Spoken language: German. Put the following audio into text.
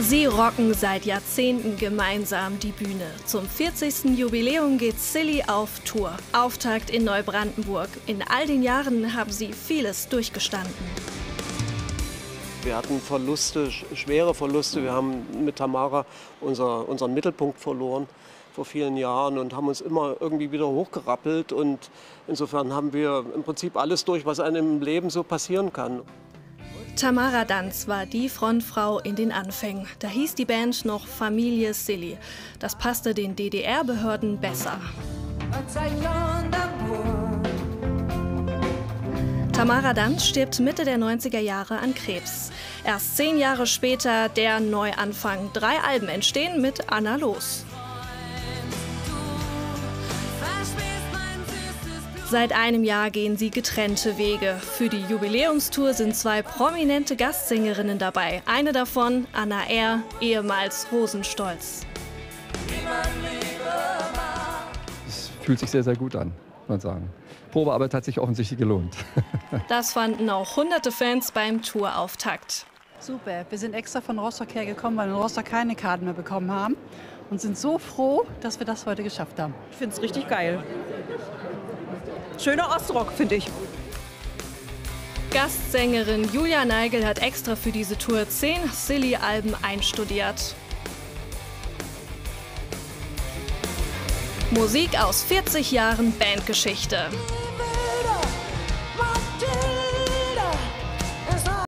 Sie rocken seit Jahrzehnten gemeinsam die Bühne. Zum 40. Jubiläum geht Silly auf Tour. Auftakt in Neubrandenburg. In all den Jahren haben sie vieles durchgestanden. Wir hatten Verluste, schwere Verluste. Wir haben mit Tamara unser, unseren Mittelpunkt verloren vor vielen Jahren und haben uns immer irgendwie wieder hochgerappelt. Und insofern haben wir im Prinzip alles durch, was einem im Leben so passieren kann. Tamara Danz war die Frontfrau in den Anfängen. Da hieß die Band noch Familie Silly. Das passte den DDR-Behörden besser. Tamara Danz stirbt Mitte der 90er Jahre an Krebs. Erst zehn Jahre später der Neuanfang. Drei Alben entstehen mit Anna Los. Seit einem Jahr gehen sie getrennte Wege. Für die Jubiläumstour sind zwei prominente Gastsängerinnen dabei. Eine davon, Anna R., ehemals Rosenstolz. Es fühlt sich sehr, sehr gut an, muss man sagen. Probearbeit hat sich offensichtlich gelohnt. Das fanden auch hunderte Fans beim Tourauftakt. Super, wir sind extra von Rostock hergekommen, weil wir in Rostock keine Karten mehr bekommen haben und sind so froh, dass wir das heute geschafft haben. Ich finde es richtig geil. Schöner Ostrock, finde ich. Gastsängerin Julia Neigel hat extra für diese Tour zehn Silly-Alben einstudiert. Musik aus 40 Jahren Bandgeschichte.